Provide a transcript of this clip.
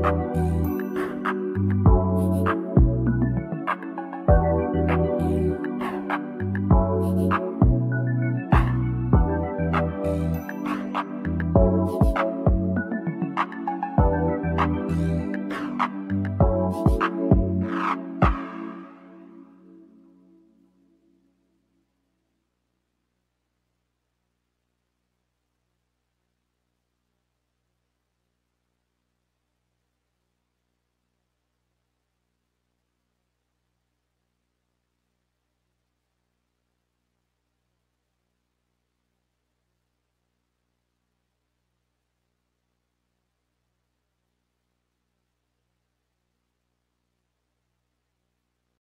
Música